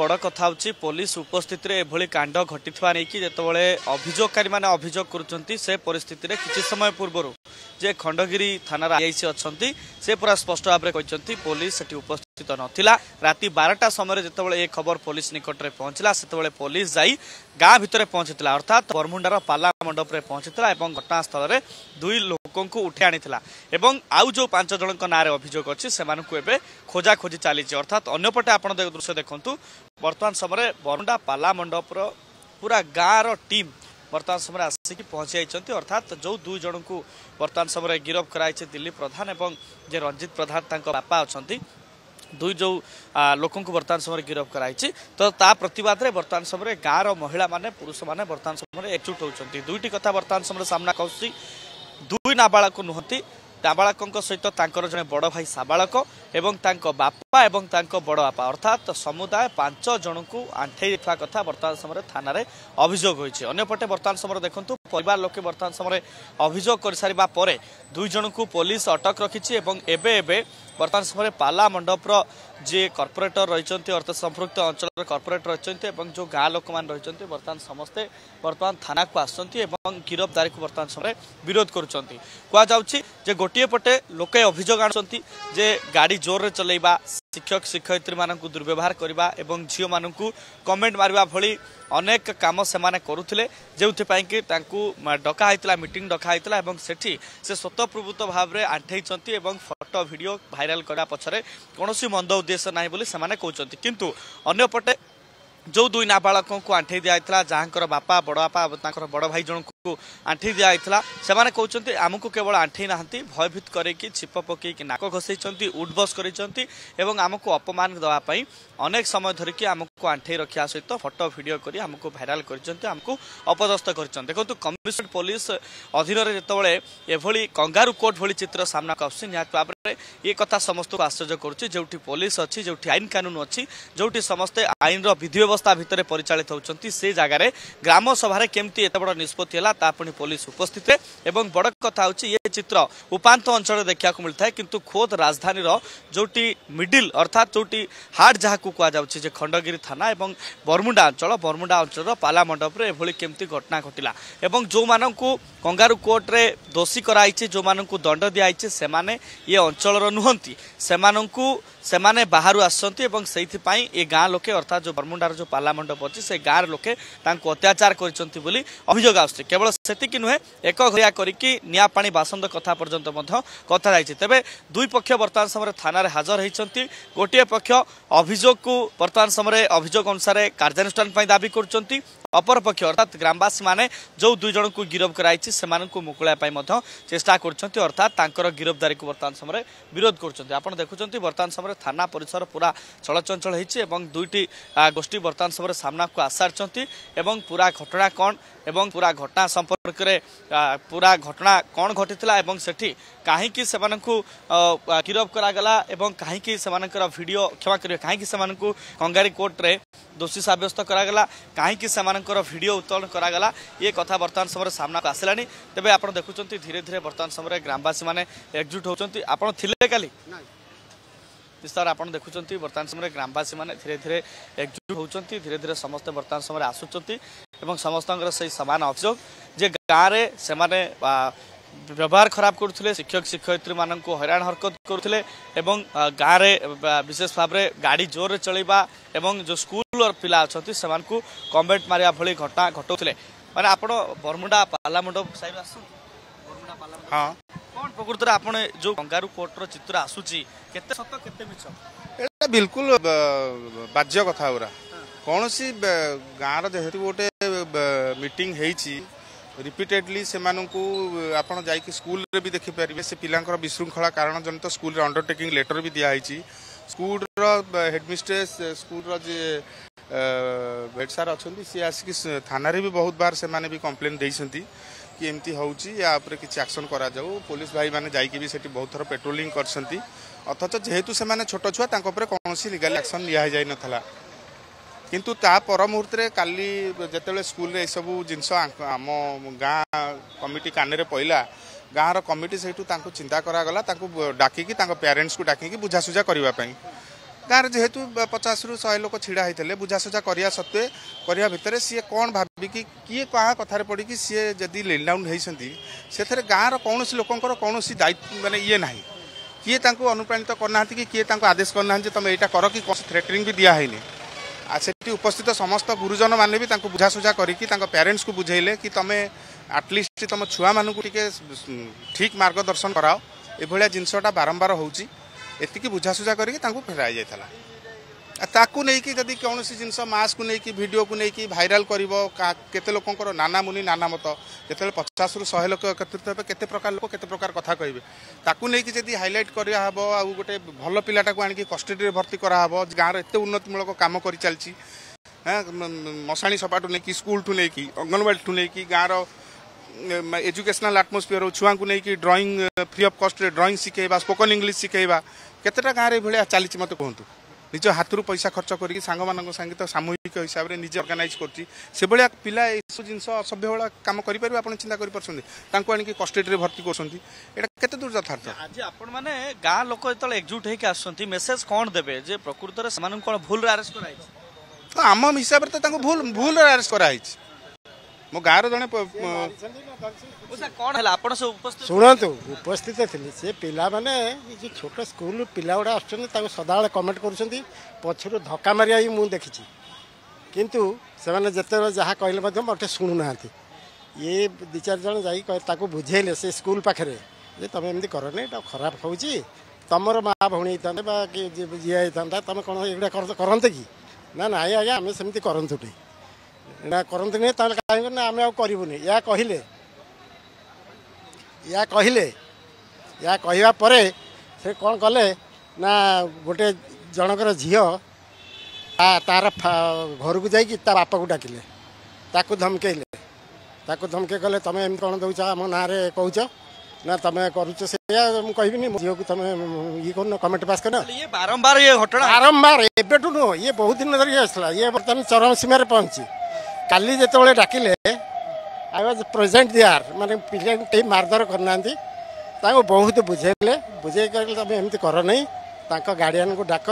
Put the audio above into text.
ବଡ଼ କଥା ହେଉଛି ପୋଲିସ ଉପସ୍ଥିତିରେ ଏଭଳି କାଣ୍ଡ ଘଟିଥିବା ନେଇକି ଯେତେବେଳେ ଅଭିଯୋଗକାରୀମାନେ ଅଭିଯୋଗ କରୁଛନ୍ତି ସେ ପରିସ୍ଥିତିରେ କିଛି ସମୟ ପୂର୍ବରୁ ଯେ ଖଣ୍ଡଗିରି ଥାନାର ଆଇ ଅଛନ୍ତି ସେ ପୁରା ସ୍ପଷ୍ଟ ଭାବରେ କହିଛନ୍ତି ପୋଲିସ ସେଠି ଉପସ୍ଥିତ न राति बारटा समय पोलिस निकटले पहचला त्यति पोलिस जाइ गाँ भित्र पहचिला अर्थात् बरमुण्डार पाला मण्डप पहचिला र घटनाथल दुई लोक उठे आउ जो पाँचजना नाँ र अभियोग अस्ति खोजा खोजी चाहिँ अर्थात् अन्यपटे आ दृश्य देख्नु बर्तन समय बरुणा पाला मण्डप पुरा गाँ र टिम बर्तन आसिक पहुँच अर्थात जो दुईजना बर्तन समय गिरफे दिल्ली प्रधान रञ्जित प्रधान अनि ଦୁଇ ଯେଉଁ ଲୋକଙ୍କୁ ବର୍ତ୍ତମାନ ସମୟରେ ଗିରଫ କରାଯାଇଛି ତ ତା ପ୍ରତିବାଦରେ ବର୍ତ୍ତମାନ ସମୟରେ ଗାଁର ମହିଳାମାନେ ପୁରୁଷମାନେ ବର୍ତ୍ତମାନ ସମୟରେ ଏକଜୁଟ ହେଉଛନ୍ତି ଦୁଇଟି କଥା ବର୍ତ୍ତମାନ ସମୟରେ ସାମ୍ନା କରୁଛି ଦୁଇ ନାବାଳକ ନୁହନ୍ତି ନାବାଳକଙ୍କ ସହିତ ତାଙ୍କର ଜଣେ ବଡ଼ ଭାଇ ସାବାଳକ ଏବଂ ତାଙ୍କ ବାପା ଏବଂ ତାଙ୍କ ବଡ଼ ବାପା ଅର୍ଥାତ୍ ସମୁଦାୟ ପାଞ୍ଚ ଜଣଙ୍କୁ ଆଣ୍ଠେଇ ଦେଇଥିବା କଥା ବର୍ତ୍ତମାନ ସମୟରେ ଥାନାରେ ଅଭିଯୋଗ ହୋଇଛି ଅନ୍ୟପଟେ ବର୍ତ୍ତମାନ ସମୟରେ ଦେଖନ୍ତୁ ପରିବାର ଲୋକେ ବର୍ତ୍ତମାନ ସମୟରେ ଅଭିଯୋଗ କରିସାରିବା ପରେ ଦୁଇ ଜଣଙ୍କୁ ପୋଲିସ ଅଟକ ରଖିଛି ଏବଂ ଏବେ ଏବେ বর্তমান সময় পালা মণ্ডপর যে কর্পোরেটর রয়েছেন অর্থাৎ সম্পৃক্ত অঞ্চলের কর্পোরেটর রয়েছেন এবং যে গাঁ লোক মানে রয়েছেন বর্তমান সমস্তে বর্তমান থানাকু আসছেন এবং গিরফদারি বর্তমান সময় বিরোধ করছেন কুয়া কুযাচ্ছে যে গোটিয়ে পটে লোকে অভিযোগ আনছেন যে গাড়ি জোরে চলাইবা শিক্ষক শিক্ষয়িত্রী মানুষ দুর্ব্যবহার করা এবং ঝিও মানুষ কমেন্ট মারা ভি অনেক কাম সে করুলে যেপাই কি তা ডকা হয়েছিল মিটিং ডকা হয়েছিল এবং সেটি সে স্বতঃপ্রভূত ভাবে আঠেইছেন এবং ফটো ভিডিও ভাইরাল করা পছরে কোণী মন্দ উদ্দেশ্য না বলে সে কৌন কিন্তু অন্যপটে যে দুই নাবাড়ক আঠেই দিয়া যাঙ্কর বাপা বড় বাপা তাঁর বড় ভাই জনক ଆଣ୍ଠେଇ ଦିଆଯାଇଥିଲା ସେମାନେ କହୁଛନ୍ତି ଆମକୁ କେବଳ ଆଣ୍ଠେଇ ନାହାନ୍ତି ଭୟଭୀତ କରିକି ଛିପ ପକାଇକି ନାକ ଘଷେଇଛନ୍ତି ଉଡ୍ବସ୍ କରିଛନ୍ତି ଏବଂ ଆମକୁ ଅପମାନ ଦେବା ପାଇଁ ଅନେକ ସମୟ ଧରିକି ଆମକୁ को आंठे रखा सहित फटो भिड कर आमको भाइराल करमको अपदस्थ कर देखु कमिशनरेट पुलिस अधीन जितेबाला एभली कंगारू कोर्ट भली चित्र सामना आसूँ निहत भाव में ये कथा समस्त को आश्चर्य करुच्ची जो पुलिस अच्छी जो आईन कानून अच्छी जो समस्ते आईन विधि व्यवस्था भितर परिचालित होती से जगार ग्राम सभा केमती एत बड़ निष्पत्ति पुणी पुलिस उपस्थित एवं बड़ कथा हूँ ये चित्र उपात अंचल देखा मिलता है किंतु खोद राजधानी जो मिडिल अर्थात जो हार्ड जहाँ कहु खंडगिरी थाना और बरमुंडा अंचल बरमुंडा अंचल पाला मंडपर यह केमती घटना घटला और जो मानू कंगारू कोर्टे दोषी कराई जो मानक दंड दिया अंचल नुहंती से ସେମାନେ ବାହାରୁ ଆସୁଛନ୍ତି ଏବଂ ସେଇଥିପାଇଁ ଏ ଗାଁ ଲୋକେ ଅର୍ଥାତ୍ ଯେଉଁ ବରମୁଣ୍ଡାର ଯେଉଁ ପାଲା ମଣ୍ଡପ ଅଛି ସେ ଗାଁର ଲୋକେ ତାଙ୍କୁ ଅତ୍ୟାଚାର କରିଛନ୍ତି ବୋଲି ଅଭିଯୋଗ ଆସୁଛି କେବଳ ସେତିକି ନୁହେଁ ଏକଘରିଆ କରିକି ନିଆଁପାଣି ବାସନ୍ଦ କଥା ପର୍ଯ୍ୟନ୍ତ ମଧ୍ୟ କଥା ଯାଇଛି ତେବେ ଦୁଇ ପକ୍ଷ ବର୍ତ୍ତମାନ ସମୟରେ ଥାନାରେ ହାଜର ହୋଇଛନ୍ତି ଗୋଟିଏ ପକ୍ଷ ଅଭିଯୋଗକୁ ବର୍ତ୍ତମାନ ସମୟରେ ଅଭିଯୋଗ ଅନୁସାରେ କାର୍ଯ୍ୟାନୁଷ୍ଠାନ ପାଇଁ ଦାବି କରୁଛନ୍ତି अपर पक्ष अर्थात ग्रामवासी म जो दुई दुईजना गिरफाइसँग मुकल्यापे चेष्टा अर्थात् तर गिरफददारी बर्तन समय विरोध गर्ुन आउँ देखुन वर्तमान समय थाना परिसर पुरा चलचञ्चल दुईटी गोष्ठी बर्तमान समयमा सामना आसार पूरा घटना कन् घटना संपर्क में पूरा घटना कौन घटी से कहीं गिरफ करा कहीं भिड क्षमा कर कहीं कंगारी कोर्टे दोषी सब्यस्त करा कहीं भिड उत्तोलन करा ये कथा बर्तमान समय सामना आसला तेज आप देखुं धीरे धीरे बर्तमान समय ग्रामवासी मैंने एकजुट होते कल निश्चित आप देखुं बर्तमान समय ग्रामवासी मैंने धीरे धीरे एकजुट होती धीरे धीरे समस्ते बर्तमान समय आसुच्च एवं समस्तोर सही समान असो जे गाँ र व्यवहार खराब गर्ुले शिक्षी म हैरा हरकत गरु गाँ र विशेष भाव गाडी जोरे चल्या एउटा स्कुल पिन् कम्भेट मरे भटना घटाउँदै मरमुडा पालामुन्स प्रकृति चित आसु पिछा बेलकुल बाज्य कथा କୌଣସି ଗାଁର ଯେହେତୁ ଗୋଟେ ମିଟିଂ ହେଇଛି ରିପିଟେଡ଼ଲି ସେମାନଙ୍କୁ ଆପଣ ଯାଇକି ସ୍କୁଲରେ ବି ଦେଖିପାରିବେ ସେ ପିଲାଙ୍କର ବିଶୃଙ୍ଖଳା କାରଣ ଜନିତ ସ୍କୁଲରେ ଅଣ୍ଡରଟେକିଂ ଲେଟର ବି ଦିଆହେଇଛି ସ୍କୁଲର ହେଡ଼ମିଷ୍ଟ୍ରେସ୍ ସ୍କୁଲର ଯିଏ ବେଡ଼୍ ସାର୍ ଅଛନ୍ତି ସିଏ ଆସିକି ଥାନାରେ ବି ବହୁତ ବାର ସେମାନେ ବି କମ୍ପ୍ଲେନ୍ ଦେଇଛନ୍ତି କି ଏମିତି ହେଉଛି ୟା ଉପରେ କିଛି ଆକ୍ସନ୍ କରାଯାଉ ପୋଲିସ ଭାଇମାନେ ଯାଇକି ବି ସେଠି ବହୁତ ଥର ପେଟ୍ରୋଲିଂ କରିଛନ୍ତି ଅଥଚ ଯେହେତୁ ସେମାନେ ଛୋଟ ଛୁଆ ତାଙ୍କ ଉପରେ କୌଣସି ଲିଗାଲ୍ ଆକ୍ସନ୍ ନିଆ ନିଆଯାଇନଥିଲା କିନ୍ତୁ ତା ପର ମୁହୂର୍ତ୍ତରେ କାଲି ଯେତେବେଳେ ସ୍କୁଲରେ ଏସବୁ ଜିନିଷ ଆମ ଗାଁ କମିଟି କାନରେ ପଇଲା ଗାଁର କମିଟି ସେଇଠୁ ତାଙ୍କୁ ଚିନ୍ତା କରାଗଲା ତାଙ୍କୁ ଡାକିକି ତାଙ୍କ ପ୍ୟାରେଣ୍ଟସ୍କୁ ଡାକିକି ବୁଝାସୁଝା କରିବା ପାଇଁ ଗାଁରେ ଯେହେତୁ ପଚାଶରୁ ଶହେ ଲୋକ ଛିଡ଼ା ହେଇଥିଲେ ବୁଝାସୁଝା କରିବା ସତ୍ତ୍ୱେ କରିବା ଭିତରେ ସିଏ କ'ଣ ଭାବିକି କିଏ କାହା କଥାରେ ପଡ଼ିକି ସିଏ ଯଦି ଲେନ୍ଡାଉନ୍ ହେଇଛନ୍ତି ସେଥିରେ ଗାଁର କୌଣସି ଲୋକଙ୍କର କୌଣସି ଦାୟିତ୍ୱ ମାନେ ଇଏ ନାହିଁ କିଏ ତାଙ୍କୁ ଅନୁପ୍ରାଣିତ କରିନାହାନ୍ତି କି କିଏ ତାଙ୍କୁ ଆଦେଶ କରିନାହାନ୍ତି ଯେ ତୁମେ ଏଇଟା କର କି କୌଣସି ଥ୍ରେଟରିଂ ବି ଦିଆହେଇନି সেটি উপস্থিত সমস্ত গুরুজন মানে বি তাঁকু বুঝাসুঝা করিকি তাঁক প্যারেন্টসকে বুঝাইলে কি তুমি আটলিস্ট তুম ছুয়া মানুষ টিকে ঠিক মার্গদর্শন করাও এভাবে জিনিসটা বারম্বার হচ্ছে এতিকি বুঝাসুঝা করিকি তাঁকু ফেরাই যাই তাকে নেই যদি কৌশি জিনিস মাস্ক নেই ভিডিও নেই ভাইরাল করব কেতে লোকর নানা মুনি নানা মত কেতবে পচাশরু শহে লোক একত্রিত হবে কেতে প্রকার লোক কেতে প্রকার কথা কহবে তাকে নিয়ে যদি হাইলাইট করা হব আোটে ভাল পিলাটা আনিকি কষ্টডি ভর্তি করা হব গাঁর এত উন্নতিমূলক কাম করে চালছি হ্যাঁ মশাণী সভাঠু নেই স্কুলঠু নেই অঙ্গনবাড়িঠু নেই গাঁর এজুকেশনাল আটমোসফিয়ার ছুঁকু নেই ড্রইং ফ্রি অফ কষ্টরে ড্রইং শিখাইবা স্পোকন ইংলিশ শিখাইবা কেতটা গাঁরে এভাবে চালছে মতো কুহতু ନିଜ ହାତରୁ ପଇସା ଖର୍ଚ୍ଚ କରିକି ସାଙ୍ଗମାନଙ୍କ ସାଙ୍ଗେ ତ ସାମୂହିକ ହିସାବରେ ନିଜେ ଅର୍ଗାନାଇଜ୍ କରୁଛି ସେଭଳିଆ ପିଲା ଏସବୁ ଜିନିଷ ଅସଭ୍ୟଭଳିଆ କାମ କରିପାରିବେ ଆପଣ ଚିନ୍ତା କରିପାରୁଛନ୍ତି ତାଙ୍କୁ ଆଣିକି କଷ୍ଟେଡ଼ିରେ ଭର୍ତ୍ତି କରୁଛନ୍ତି ଏଇଟା କେତେ ଦୂର ଯଥାର୍ଥ ଆଜି ଆପଣମାନେ ଗାଁ ଲୋକ ଯେତେବେଳେ ଏକଜୁଟ ହେଇକି ଆସୁଛନ୍ତି ମେସେଜ କ'ଣ ଦେବେ ଯେ ପ୍ରକୃତରେ ସେମାନଙ୍କୁ କ'ଣ ଭୁଲରେ ଆରେଷ୍ଟ କରାଯାଇଛି ତ ଆମ ହିସାବରେ ତ ତାଙ୍କୁ ଭୁଲ ଭୁଲରେ ଆରେଷ୍ଟ କରାହେଇଛି ମୋ ଗାଁର ଜଣେ କ'ଣ ହେଲା ଆପଣ ଶୁଣନ୍ତୁ ଉପସ୍ଥିତ ଥିଲି ସେ ପିଲାମାନେ ଯେଉଁ ଛୋଟ ସ୍କୁଲ ପିଲାଗୁଡ଼ା ଆସୁଛନ୍ତି ତାଙ୍କୁ ସଦାବେଳେ କମେଣ୍ଟ କରୁଛନ୍ତି ପଛରୁ ଧକ୍କା ମାରିବା ହିଁ ମୁଁ ଦେଖିଛି କିନ୍ତୁ ସେମାନେ ଯେତେବେଳେ ଯାହା କହିଲେ ମଧ୍ୟ ମୋତେ ଶୁଣୁନାହାନ୍ତି ଇଏ ଦୁଇ ଚାରି ଜଣ ଯାଇକି ତାକୁ ବୁଝେଇଲେ ସେ ସ୍କୁଲ ପାଖରେ ଯେ ତମେ ଏମିତି କରନି ଏଇଟା ଖରାପ ହେଉଛି ତମର ମାଆ ଭଉଣୀ ହେଇଥାନ୍ତେ ବା ଝିଅ ହେଇଥାନ୍ତା ତମେ କ'ଣ ଏଗୁଡ଼ା କରନ୍ତେ କି ନା ନାଇଁ ଆଜ୍ଞା ଆମେ ସେମିତି କରନ୍ତୁ ଟି ନା କରନ୍ତୁନି ତାହେଲେ କାହିଁକି ନା ଆମେ ଆଉ କରିବୁନି ଏହା କହିଲେ ଏହା କହିଲେ ଏହା କହିବା ପରେ ସେ କ'ଣ କଲେ ନା ଗୋଟେ ଜଣଙ୍କର ଝିଅ ତାର ଘରକୁ ଯାଇକି ତା ବାପାକୁ ଡାକିଲେ ତାକୁ ଧମକେଇଲେ ତାକୁ ଧମକେଇ କଲେ ତମେ ଏମିତି କ'ଣ ଦେଉଛ ଆମ ନାଁରେ କହୁଛ ନା ତମେ କରୁଛ ସେଇଆ ମୁଁ କହିବିନି ଝିଅକୁ ତମେ ଇଏ କରୁନ କମିଟି ପାସ୍ କରିନ ଇଏ ବାରମ୍ବାର ଇଏ ଘଟଣା ବାରମ୍ବାର ଏବେଠୁ ନୁହଁ ଇଏ ବହୁତ ଦିନ ଧରିକି ଆସିଲା ଇଏ ବର୍ତ୍ତମାନ ଚରମ ସୀମାରେ ପହଞ୍ଚି କାଲି ଯେତେବେଳେ ଡାକିଲେ ଆଇ ୱାଜ୍ ପ୍ରେଜେଣ୍ଟ ଦିଆର୍ ମାନେ ପିଲାଙ୍କୁ କେହି ମାରଧର କରିନାହାନ୍ତି ତାଙ୍କୁ ବହୁତ ବୁଝେଇଲେ ବୁଝେଇ କହିଲେ ତୁମେ ଏମିତି କର ନାହିଁ ତାଙ୍କ ଗାର୍ଡ଼ିଆନଙ୍କୁ ଡାକ